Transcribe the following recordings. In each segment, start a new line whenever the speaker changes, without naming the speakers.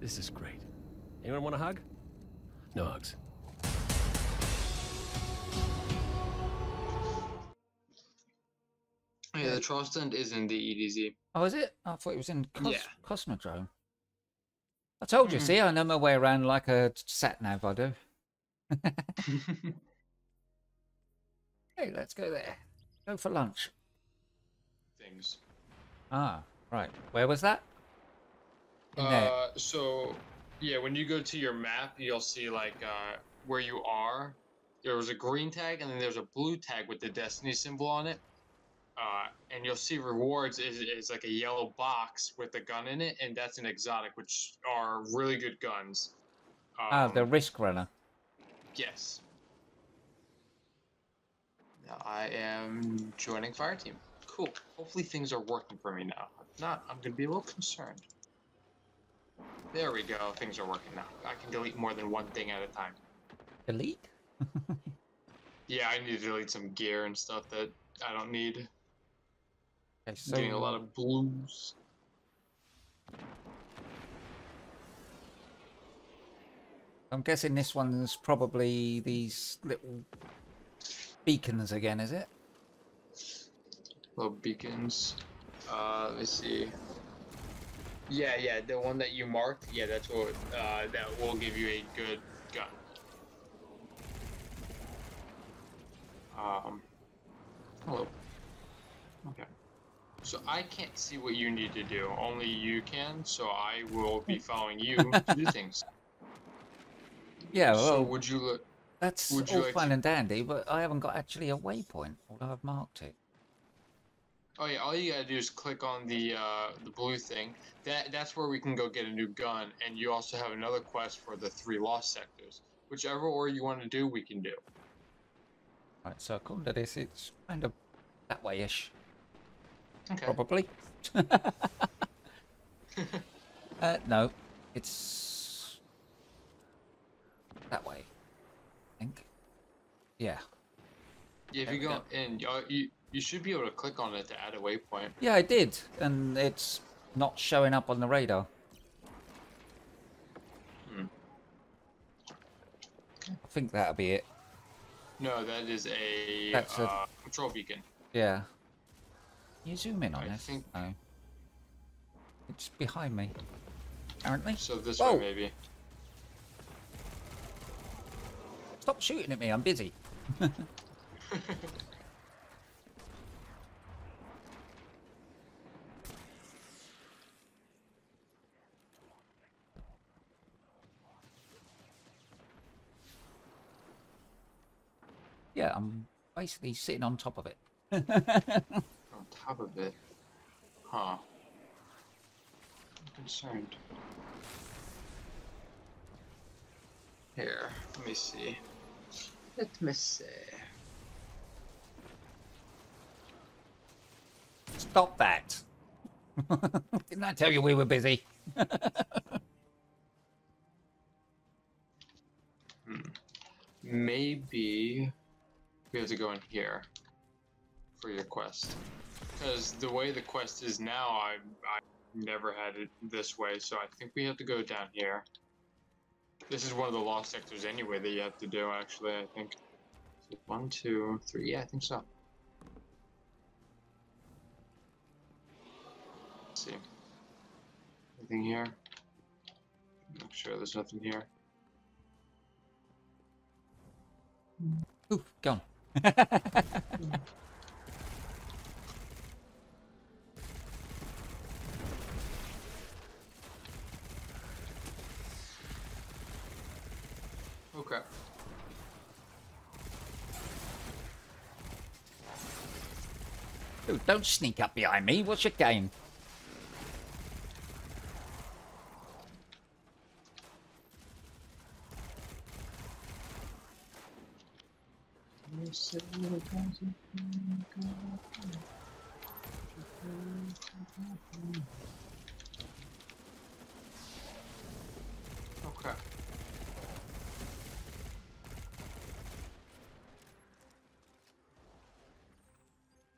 This is great. Anyone want a hug? No hugs.
Yeah, the Trostland is in the EDZ.
Oh, is it? I thought it was in Cos-
Yeah.
Cosmodrome. I told you,
Mm.
see, I know my way around like a sat nav, I do. Hey, let's go there. Go for lunch.
Things.
Ah, right. Where was that? In there.
Uh, so yeah, when you go to your map, you'll see like uh, where you are. There was a green tag, and then there's a blue tag with the destiny symbol on it. Uh, and you'll see rewards is, is like a yellow box with a gun in it, and that's an exotic, which are really good guns. Um,
ah, the risk runner.
yes. Now I am joining fire team. Cool. Hopefully things are working for me now. If not, I'm gonna be a little concerned. There we go. Things are working now. I can delete more than one thing at a time.
Delete?
Yeah, I need to delete some gear and stuff that I don't need.
Okay,
I'm getting a lot of blues.
I'm guessing this one's probably these little beacons again, is it?
Little beacons. Uh, let me see. Yeah, yeah, the one that you marked. Yeah, that's what. Uh, that will give you a good gun. Um. Hello. Okay. So I can't see what you need to do. Only you can. So I will be following you to do things.
Yeah,
so
well,
would you look?
that's
would you
all
like
fine
to-
and dandy, but I haven't got actually a waypoint, although I've marked it.
Oh yeah, all you gotta do is click on the uh, the blue thing. That that's where we can go get a new gun, and you also have another quest for the three lost sectors. Whichever order you want to do, we can do.
Right, so according to this, it's kind of that way-ish,
Okay.
probably. uh, no, it's that way. I think. Yeah.
Yeah, if you go in, you you should be able to click on it to add a waypoint.
Yeah, I did, and it's not showing up on the radar.
Hmm.
I think that'll be it.
No, that is a,
That's a-
uh, patrol beacon.
Yeah. You zoom in on it?
I
this?
think-
No. It's behind me. Apparently.
So this
Whoa.
way maybe.
Stop shooting at me, I'm busy. Yeah, I'm basically sitting on top of it.
on top of it. Huh. I'm concerned. Here, let me see. Let me see.
Stop that. Didn't I tell you we were busy? hmm.
Maybe we have to go in here for your quest. Because the way the quest is now, I I never had it this way, so I think we have to go down here. This is one of the lost sectors anyway that you have to do. Actually, I think. One, two, three. Yeah, I think so. Let's see. Anything here? Make sure there's nothing here.
Ooh, gone.
Okay.
Dude, don't sneak up behind me. What's your game?
Okay.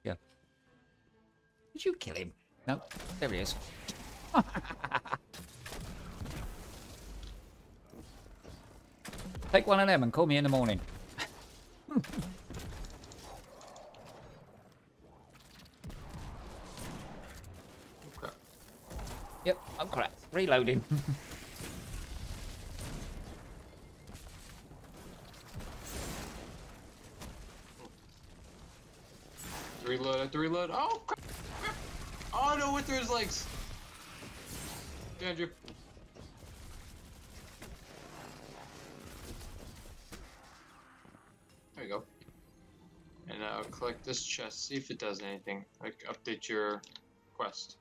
Yeah. Did you kill him? No, there he is. Take one of them and call me in the morning.
Okay.
Yep, I'm correct. Reloading.
Reload, I have reload. Oh, crap. Oh no, with his legs. Andrew. There you go. And now collect this chest, see if it does anything. Like update your quest.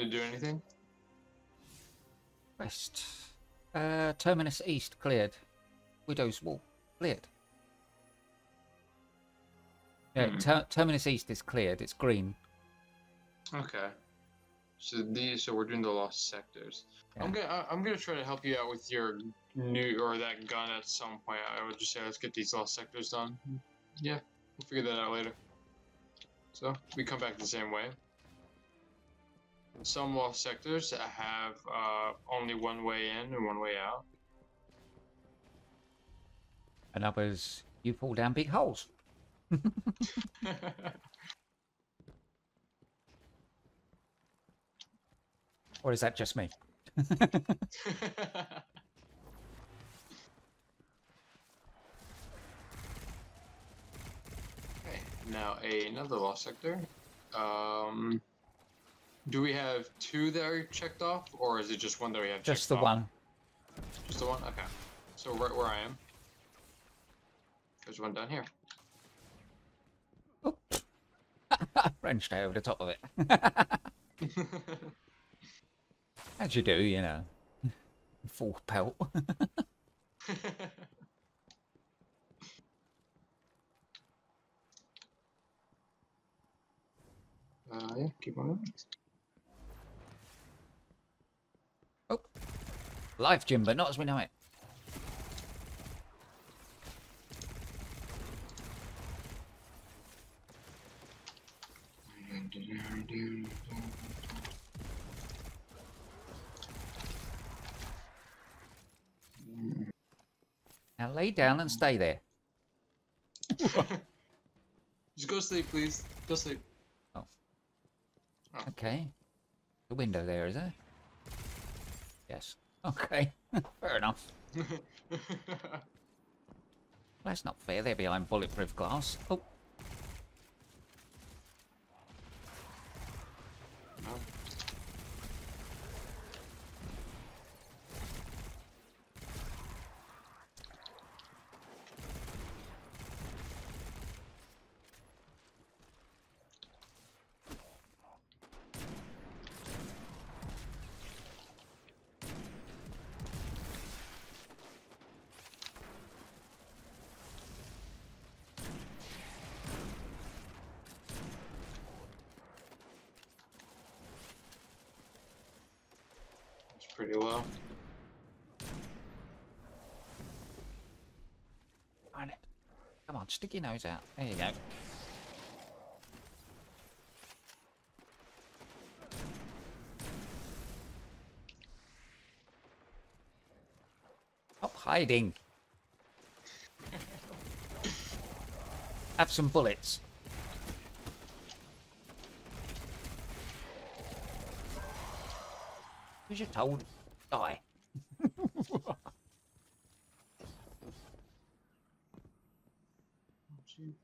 Did it do anything?
West. Uh, Terminus East cleared. Widow's Walk cleared. Yeah,
Hmm.
ter- Terminus East is cleared. It's green.
Okay. So these, so we're doing the lost sectors. I'm gonna, I- I'm gonna try to help you out with your new or that gun at some point. I would just say let's get these lost sectors done. Yeah, we'll figure that out later. So we come back the same way. Some lost sectors have uh, only one way in and one way out.
And others, you fall down big holes. Or is that just me?
okay, now another lost sector. Um, do we have two that are checked off, or is it just one that we have?
Just
checked
the
off?
one.
Just the one? Okay. So right where I am. There's one down here.
Wrenched over the top of it. As you do, you know. Full pelt.
uh, yeah, keep on
Life, Jim, but not as we know it. Now lay down and stay there.
Just go sleep, please. Go sleep. Oh.
oh, Okay. The window there, is there? Yes. Okay. Fair enough. That's not fair. They're behind bulletproof glass. Oh,
pretty low.
Come on, stick your nose out. There you go. Stop hiding. Have some bullets. You told? Die.
Would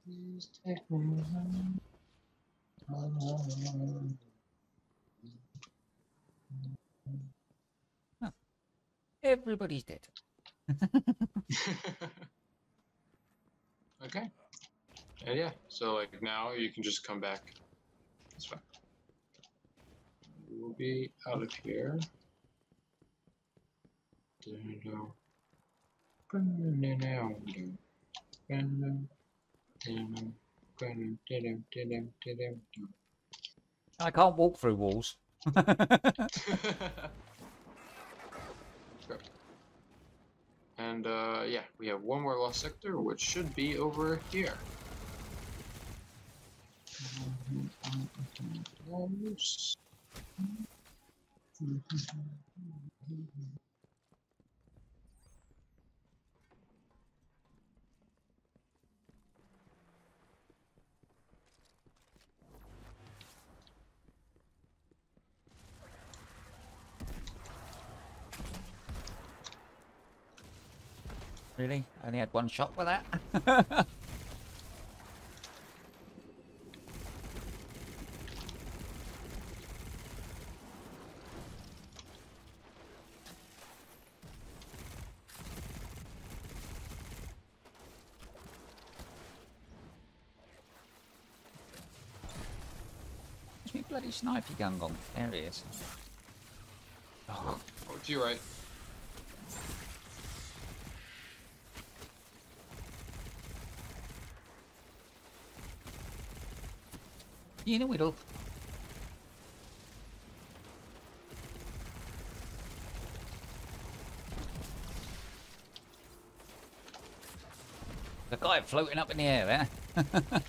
please take me home?
Everybody's dead.
okay. And yeah, so like now you can just come back. That's fine. We'll be out of here. Dun-dun.
I can't walk through walls.
and uh, yeah, we have one more lost sector, which should be over here.
Really? I Only had one shot with that? Bloody sniper gun gone? There he is. Oh,
Oh, your right.
You know it'll. The guy floating up in the air there. Eh?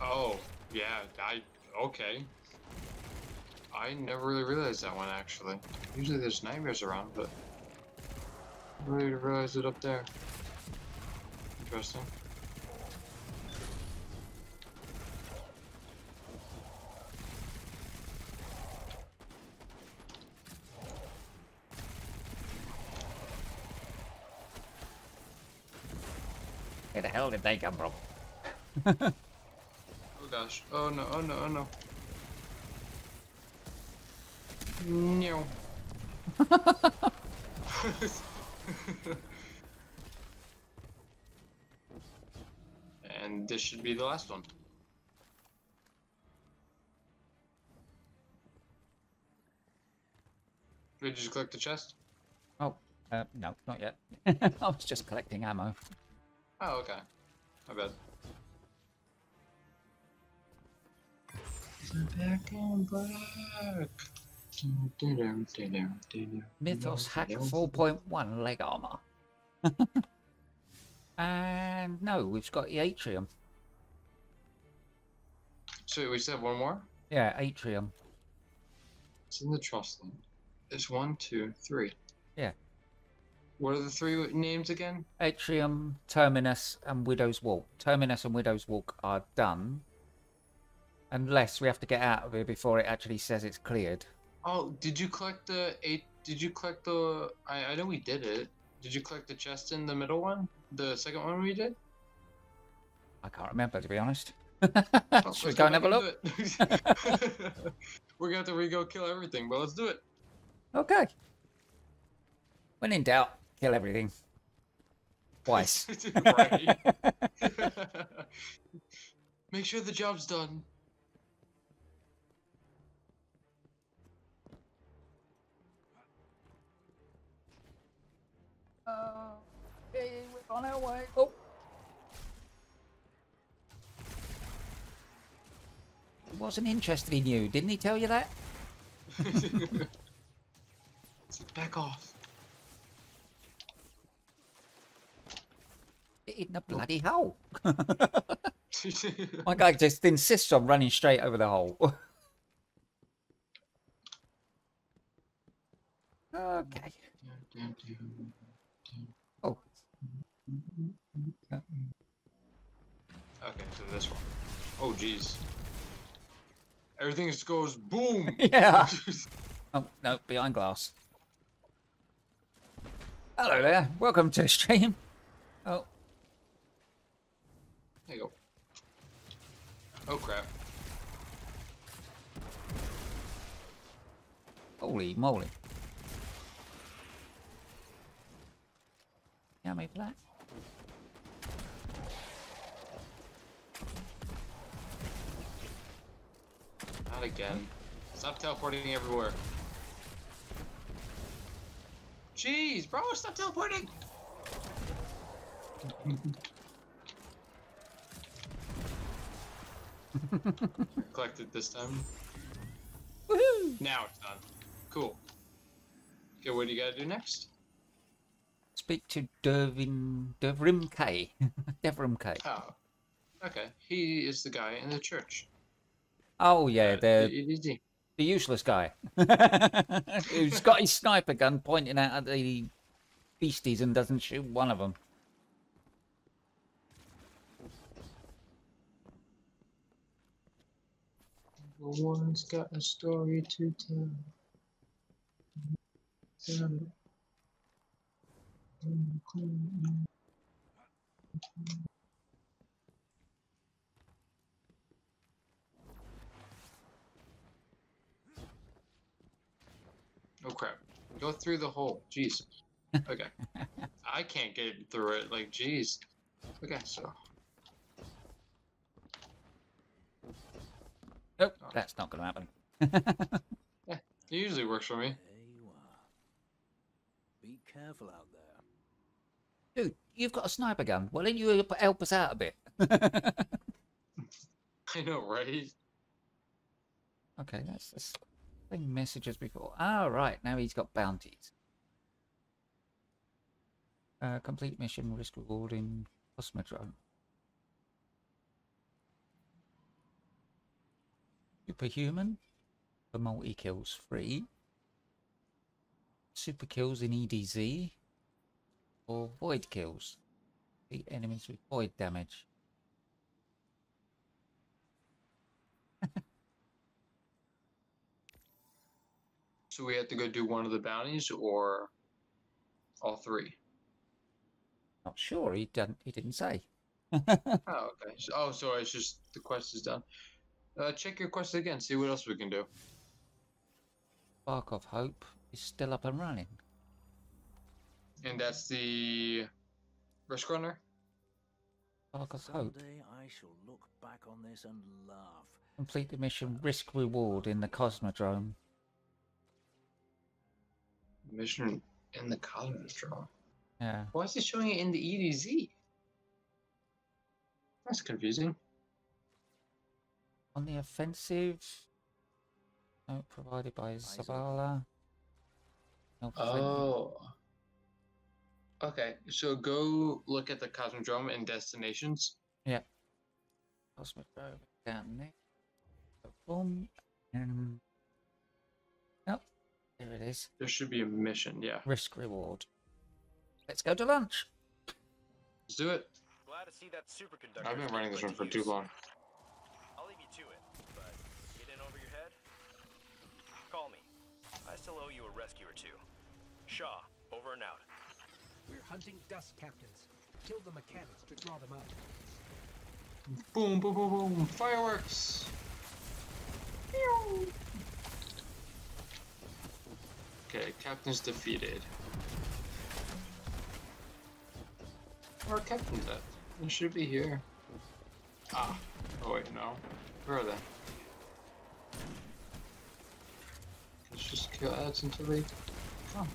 Oh, yeah. I okay. I never really realized that one actually. Usually there's nightmares around, but I really realized it up there. Interesting.
Where the hell did they come from?
Oh gosh. Oh no. Oh no. Oh no. No. and this should be the last one. Did you just collect the chest?
Oh, uh, no, not yet. I was just collecting ammo.
Oh, okay. My bad. Back on black.
Mythos Hack 4.1 leg armor. and no, we've got the atrium.
So we said one more?
Yeah, atrium.
It's in the Trostland. There's one, two, three.
Yeah.
What are the three names again?
Atrium, Terminus, and Widow's Walk. Terminus and Widow's Walk are done. Unless we have to get out of here before it actually says it's cleared.
Oh, did you collect the eight? Did you collect the? I I know we did it. Did you collect the chest in the middle one? The second one we did?
I can't remember, to be honest.
Oh,
Should we go and have a look?
We're gonna have to re-go kill everything, but let's do it.
Okay. When in doubt, kill everything. Twice.
Make sure the job's done.
Oh, okay, we're on our way. Oh. He wasn't interested in you, didn't he tell you that?
Back off.
In the bloody hole. My guy just insists on running straight over the hole. okay. Oh,
Okay, so this one. Oh, jeez. Everything just goes boom.
yeah. Oh, no, behind glass. Hello there. Welcome to the stream. Oh,
there you go. Oh crap.
holy moly. Yeah, maybe that.
Not again. Stop teleporting everywhere. Jeez, bro, stop teleporting! Collected this time.
Woohoo!
Now it's done. Cool. Okay, what do you gotta do next?
Speak to Dervin Devrim Kay. Devrim Kay.
Oh. Okay. He is the guy in the church.
Oh yeah,
Uh,
the
it- it is he.
The useless guy. Who's got his sniper gun pointing out at the beasties and doesn't shoot one of them.
Everyone's got a story to tell. Tell. Oh crap. Go through the hole. Jeez. Okay. I can't get through it. Like, jeez. Okay, so.
Nope, that's not going to happen.
It usually works for me.
There you are. Be careful out there.
Dude, you've got a sniper gun. Why don't you help us out a bit?
I know, right?
Okay, that's the same message as before. Ah, right. Now he's got bounties. Uh, complete mission, risk reward in Cosmodrome. Superhuman for multi kills free. Super kills in EDZ. Or void kills. Beat enemies with void damage.
So we have to go do one of the bounties or all three?
Not sure. He didn't. He didn't say.
Oh, okay. So, oh, so it's just the quest is done. Uh, check your quest again. See what else we can do.
Spark of Hope is still up and running.
And that's the risk runner.
Spark of Hope.
Someday I shall look back on this and laugh.
Complete the mission risk reward in the Cosmodrome.
Mission in the Cosmodrome.
Yeah.
Why is it showing it in the EDZ? That's confusing.
On the offensive. Note provided by Zavala. No
Oh. Okay, so go look at the Cosmodrome and destinations. Yeah.
Cosmodrome down there. So boom. And. Oh, there it is.
There should be a mission. Yeah,
Risk reward. Let's go to lunch.
let's do it.
Glad to see that superconductor.
I've been running this
put
one for too long.
I'll leave you to it, but get in over your head. Call me. I still owe you a rescue or two. Shaw, over and out.
We're hunting dust captains. Kill the mechanics to draw them out.
Boom, boom, boom, boom! Fireworks. Pew! Okay, captain's defeated. Where are captains at? They should be here. Ah. Oh wait, no. Where are they? Let's just kill ads until they come.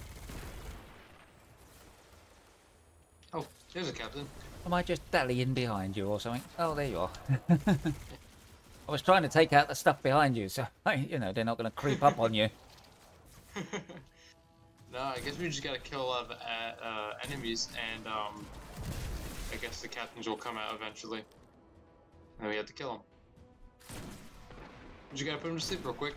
Oh, there's a captain.
Am I just dallying behind you or something? Oh, there you are. I was trying to take out the stuff behind you, so you know they're not going to creep up on you.
no, I guess we just gotta kill a lot of uh, uh, enemies, and um, I guess the captains will come out eventually. And we have to kill them. Just gotta put them to sleep real quick.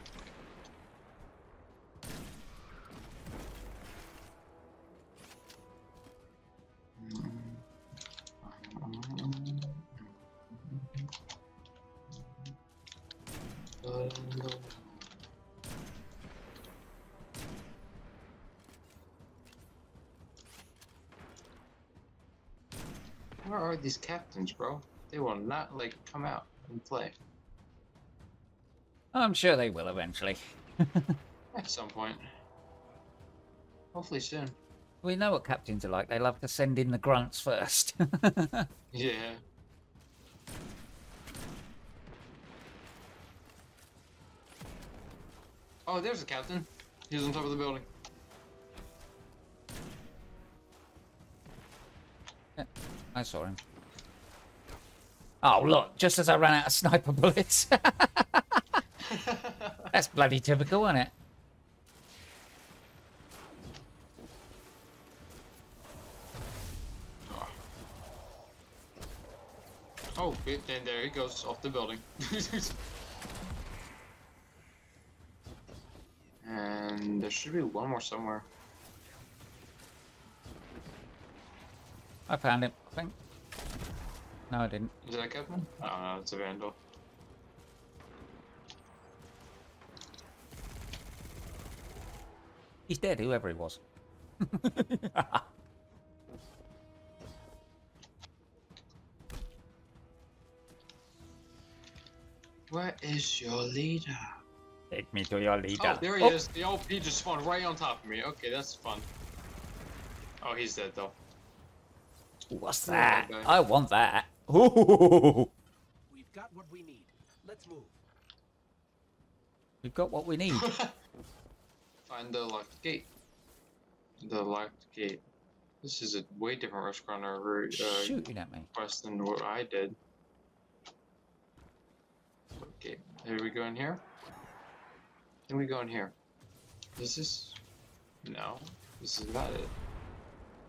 These captains, bro? They will not like come out and play
I'm sure they will eventually.
at some point. Hopefully soon.
We know what captains are like. They love to send in the grunts first.
Yeah. Oh, there's a captain. He's on top of the building.
I saw him. Oh, look, just as I ran out of sniper bullets. That's bloody typical, isn't it?
Oh, and there he goes off the building. And there should be one more somewhere.
I found him, think. No, I didn't.
Is that Kevin? Oh no, it's a vandal.
He's dead, whoever he was.
Where is your leader?
Take me to your leader.
Oh, there he oh. is. The OP just spawned right on top of me. Okay, that's fun. Oh, he's dead though.
What's that?
okay.
I want that. Ooh,
We've got what we need. Let's move.
we've got what we need.
Find the locked gate. The locked gate. This is a way different restaurant or uh,
Shooting at me.
quest than what I did. Okay, here we go in here. Can we go in here? Is this? Is No, this is not it.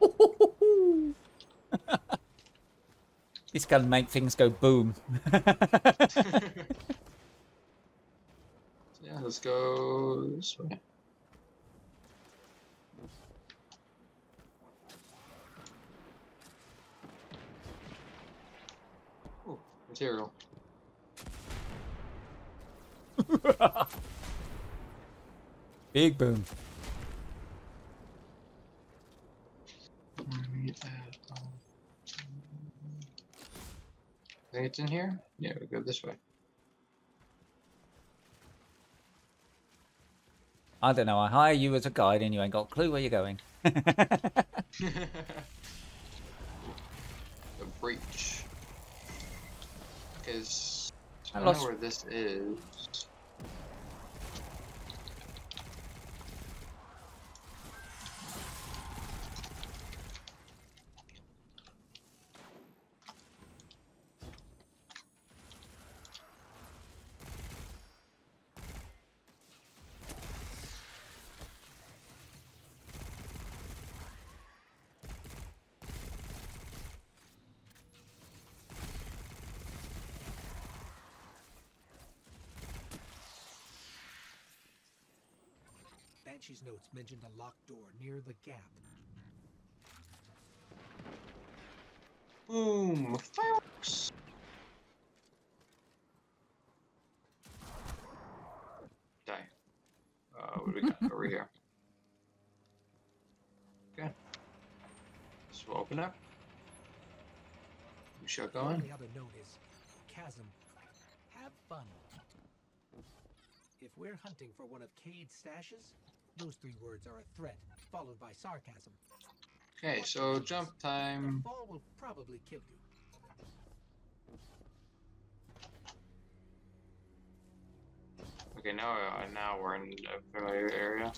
This can make things go boom.
yeah, let's go this way. Ooh, material.
Big boom.
Think it's in here? Yeah, we go this way.
I don't know. I hire you as a guide and you ain't got a clue where you're going.
the breach. Because
I
I,
lost-
know where this is.
Banshee's notes mentioned a locked door near the gap.
Boom! Fireworks! Die. Uh, what do we got over here? Okay. So we'll open up. We shall go
The
in.
only other note is chasm. Have fun. If we're hunting for one of Cayde's stashes, those three words are a threat, followed by sarcasm.
Okay, so jump
The
time.
fall will probably kill you.
Okay, now uh, now we're in a familiar area.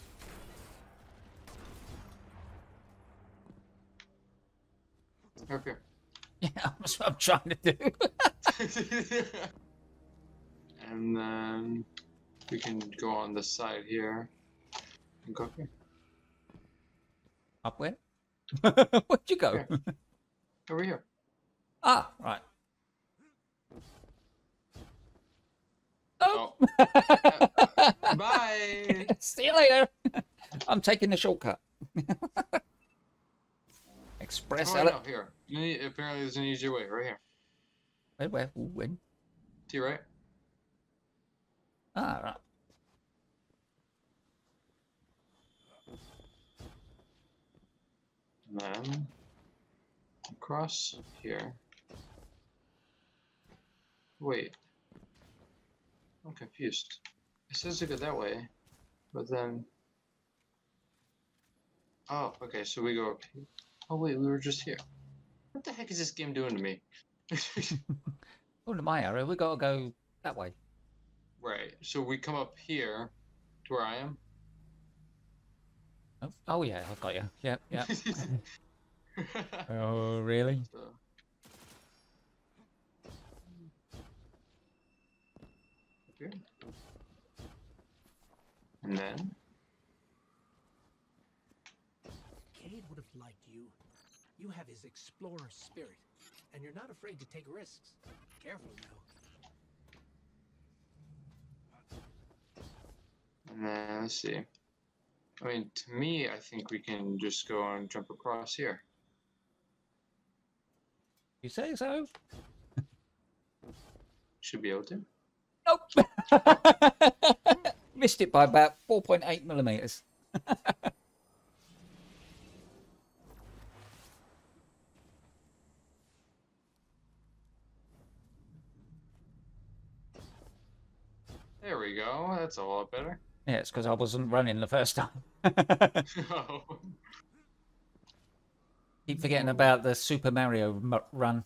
Up here.
Yeah, that's what I'm trying to do.
and then we can go on the side here and go up
where? Where'd you go?
Here. Over here.
ah, right. Oh,
Oh. Bye.
see you later. I'm taking the shortcut. Express
Oh, no, here. Need- Apparently, there's an easier way. Right here.
Where, where, when?
See, right?
Ah, right.
And then across here. Wait. I'm confused. It says to go that way, but then. Oh, okay, so we go up here. Oh, wait, we were just here. What the heck is this game doing to me?
Oh, to my area, we gotta go that way.
right, so we come up here to where I am.
Oh, oh yeah, I've got you. Yep, yep. oh, really?
So- Here. And then,
Cayde would have liked you. You have his explorer spirit, and you're not afraid to take risks. Careful now.
and then let's see. I mean, to me, I think we can just go and jump across here.
You say so?
Should be able to.
Nope. Missed it by about 4.8 millimeters.
There we go. That's a lot better.
Yeah, it's because I wasn't running the first time.
Oh.
Keep forgetting about the Super Mario run.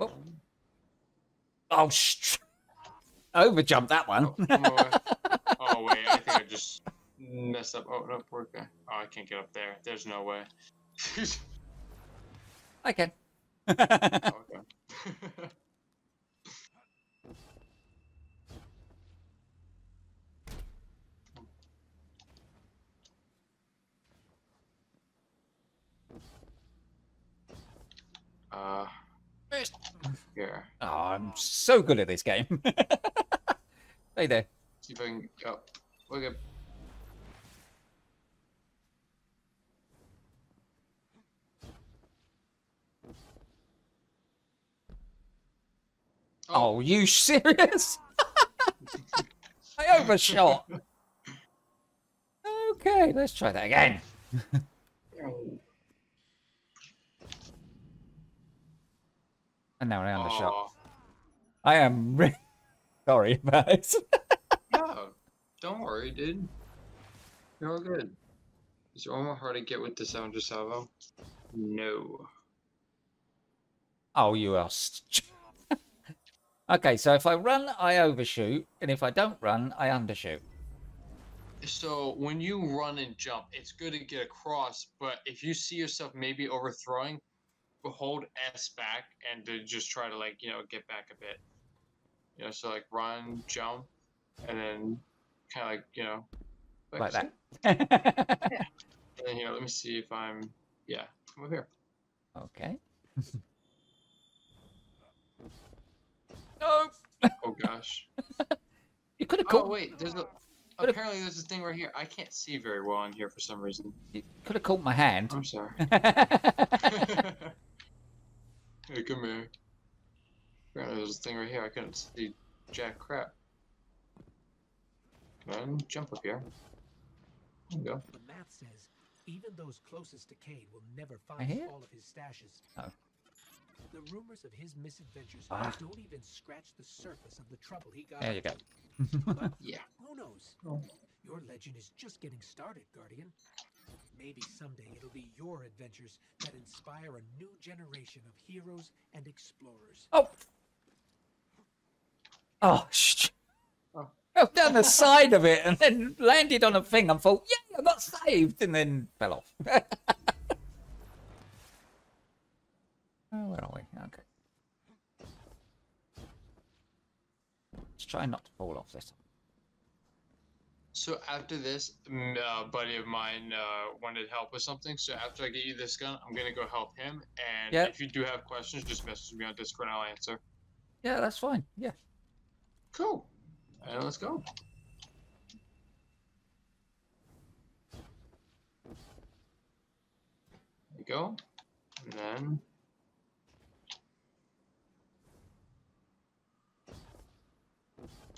Oh. Oh, sh- overjumped that one.
Oh, oh wait, I think I just messed up. Oh no, poor guy. Oh, I can't get up there. There's no way.
I can.
oh, uh, here.
Oh, I'm so good at this game. hey there.
See if I can. Oh, look at.
Oh, you serious? I overshot. Okay, let's try that again. And now I undershot.
Oh,
I am really sorry about it.
no, don't worry, dude. You're all good. Is one more hard to get with the Sounder Salvo? No.
Oh, you are. Okay, so if I run, I overshoot, and if I don't run, I undershoot.
So when you run and jump, it's good to get across, but if you see yourself maybe overthrowing, hold S back and to just try to like, you know, get back a bit. You know, so like run, jump, and then kind of like, you know,
Like that.
And then here, let me see if I'm, yeah, come over here.
okay. no,
Oh gosh.
you could have
Oh
caught.
wait, there's a.
Could've-
Apparently, there's this thing right here. I can't see very well on here for some reason.
You could have caught my hand.
I'm sorry. hey, come here. Apparently, there's a thing right here. I couldn't see jack crap. Come on, jump up here. There you go.
The math says even those closest to Cayde will never find all of his stashes.
Oh.
The rumors of his misadventures
Ah.
don't even scratch the surface of the trouble he got.
There you go.
But
Yeah.
who knows?
Oh.
Your legend is just getting started, Guardian. Maybe someday it'll be your adventures that inspire a new generation of heroes and explorers.
Oh. Oh, sh-
Oh.
Fell down the side of it and then landed on a thing and thought, yeah, I got saved, and then fell off. oh, where are we? Okay. Let's try not to fall off this.
So after this, mm, a buddy of mine uh, wanted help with something. So after I get you this gun, I'm gonna go help him. And
Yep.
if you do have questions, just message me on Discord and I'll answer.
Yeah, that's fine. Yeah.
Cool. And let's go. There you go. And then.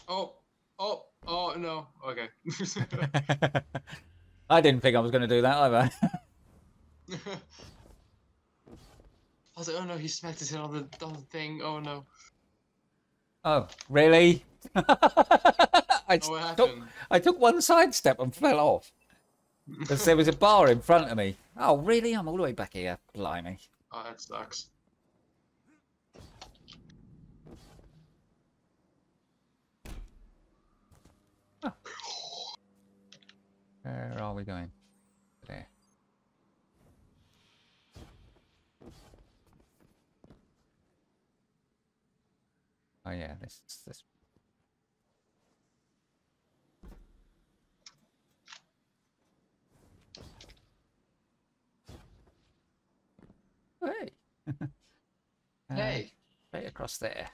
Oh, oh, no. Okay.
I didn't think I was going to do that either.
I was like, oh no, he smacked his head on the, on the thing. Oh no.
oh, really? I,
Oh,
took? I took one sidestep and fell off. Because there was a bar in front of me. Oh, really? I'm all the way back here. Blimey.
Oh, that sucks.
Where are we going? There. Oh yeah, this is this. Hey. Uh,
Hey.
Right across there.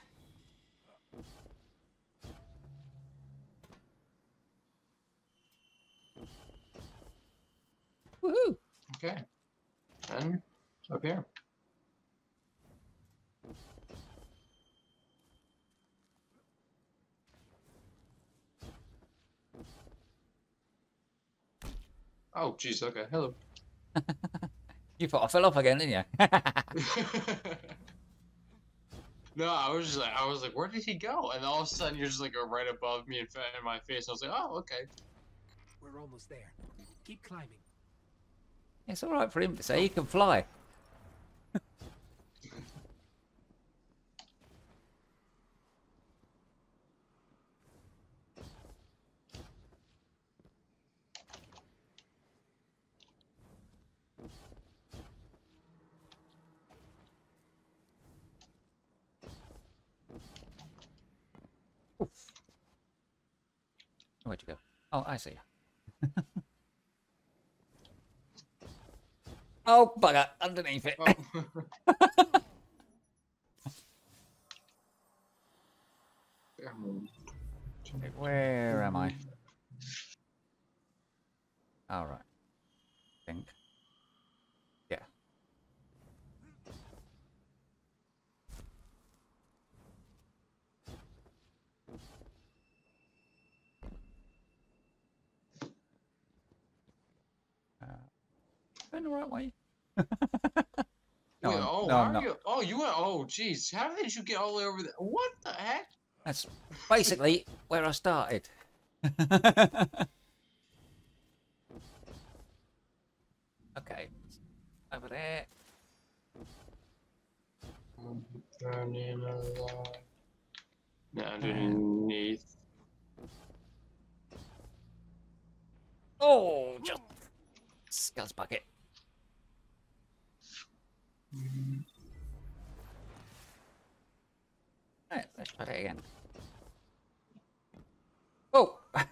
Woohoo!
Okay. And up here. Oh, jeez. Okay. Hello.
You thought I fell off again, didn't you?
no, I was just like, I was like, where did he go? And all of a sudden, you're just like right above me in, in my face. I was like, oh, okay.
We're almost there. Keep climbing.
It's all right for him to say he can fly. Where'd you go? Oh, I see oh, bugger, underneath it.
Oh. Um,
Where am I? All right. think. Yeah. Uh, going the right way? no,
Wait, oh,
no, I'm
how
not.
are you? Oh, you went. Oh, jeez. How did you get all the way over there? What the heck?
That's basically where I started. okay. Over there.
Burning alive. No, underneath.
Oh, just scuzz bucket. Mm-hmm. Right, let's try that again. Oh,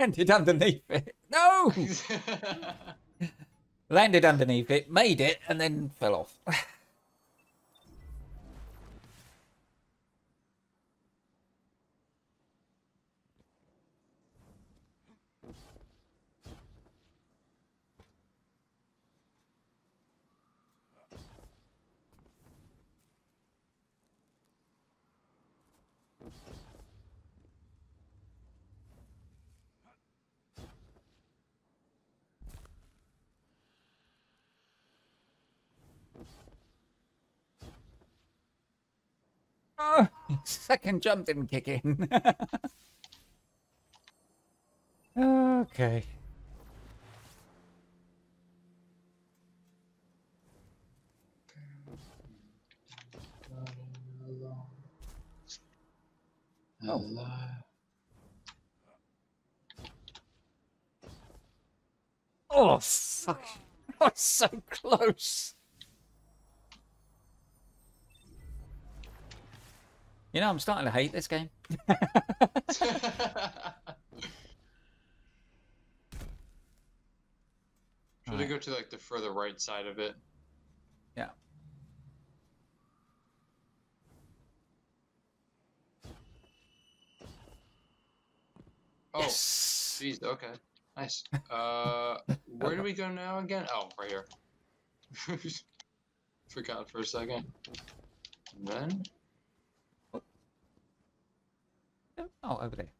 landed underneath it. No, landed underneath it, made it, and then fell off. Oh, second jump didn't kick in. okay. Oh. Oh, fuck. I was so close. You know, I'm starting to hate this game.
Should I go to like the further right side of it?
Yeah.
Oh,
Yes.
Okay. Nice. Uh, where do we go now again? Oh, right here. Forgot for a second. And then
Oh, over there.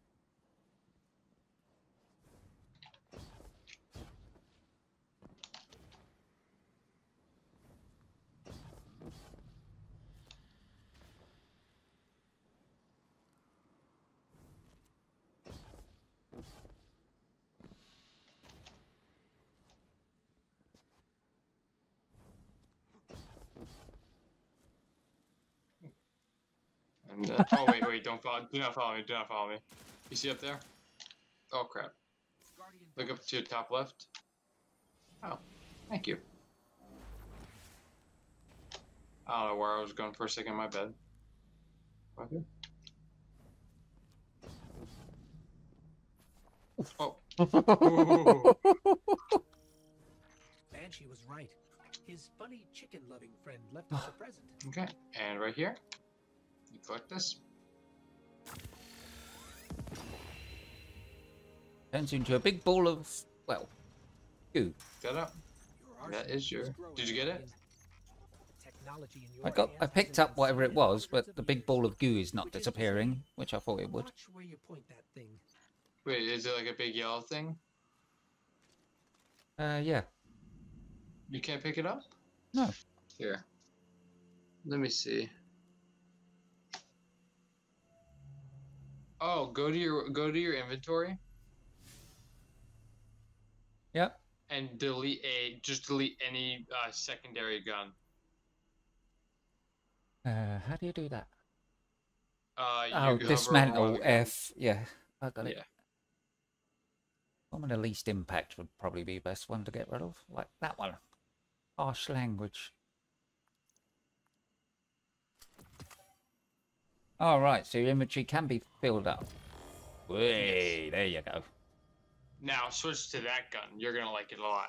Oh wait, wait, don't follow. Do not follow me. Do not follow me. You see up there? Oh crap! Look up to your top left. Oh, thank you. I don't know where I was going for a second. My bad. Okay. Oh.
Banshee was right. His funny chicken-loving friend left us a present.
Okay, and right here, you collect this.
Turns into a big ball of, well, Goo.
That up.
Your
That
arsenal
is your- did you get it?
Guardian. Technology in your
I got. I picked up whatever it was, but the big ball of goo is not
Which is to say,
disappearing, which I thought it would.
Watch where you point that thing.
Wait, is it like a big yellow thing?
Uh, yeah.
You can't pick it up?
No.
Here. Let me see. Oh, go to your go to your inventory
Yep.
and delete a just delete any uh, secondary gun.
Uh, how do you do that?
Uh, you
Oh, dismantle F. Yeah, I got it.
Yeah.
One with the least impact would probably be the best one to get rid of, like that one. Harsh language. All right, so your inventory can be filled up. Way, there you go.
Now switch to that gun. You're gonna like it a lot.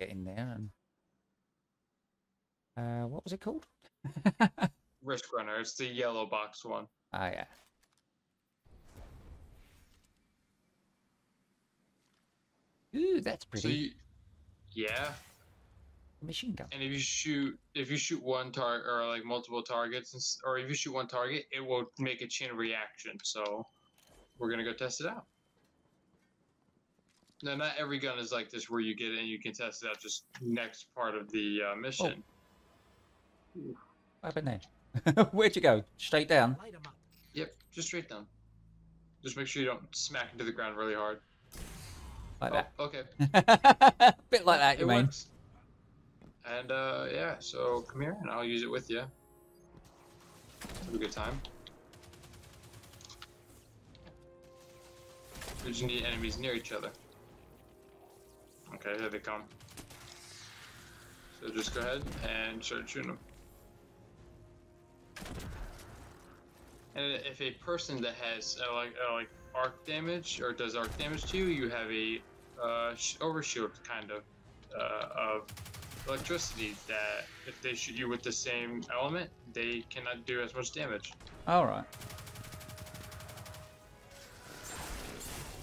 Get in there and. Uh, what was it called?
Risk Runner. It's the yellow box one.
Ah, yeah. Ooh, that's pretty.
So you, yeah,
Machine gun.
and if you shoot if you shoot one target or like multiple targets, and s- or if you shoot one target, it will make a chain reaction. So we're gonna go test it out. No, not every gun is like this where you get it and you can test it out just next part of the uh, mission.
What happened there? Where'd you go? Straight down?
Light 'em up.
Yep, just straight down. Just make sure you don't smack into the ground really hard.
Like
oh, okay.
Bit like that, you
it
mean?
works. And uh, yeah, so come here and I'll use it with you. Have a good time. We just need enemies near each other. Okay, here they come. So just go ahead and start shooting them. And if a person that has uh, like uh, like arc damage or does arc damage to you, you have a uh, sh- overshield kind of uh, of electricity that if they shoot you with the same element, they cannot do as much damage.
All right.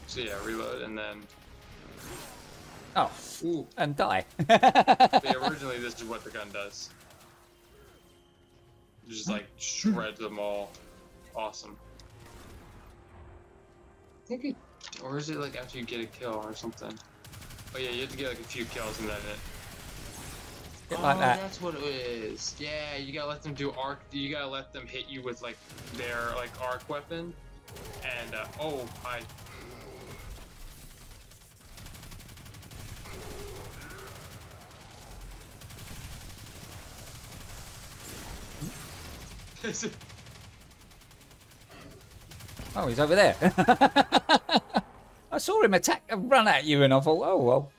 So yeah, reload and then.
Oh,
Ooh,
and die.
but yeah, originally this is what the gun does. Just like shred them all. Awesome. I think it, or is it like after you get a kill or something? Oh yeah, you have to get like a few kills and then it. Oh,
like that.
that's what it is. Yeah, you gotta let them do arc. You gotta let them hit you with like their like arc weapon. And uh, oh, I.
Oh, he's over there. I saw him attack and run at you, and I thought, oh well.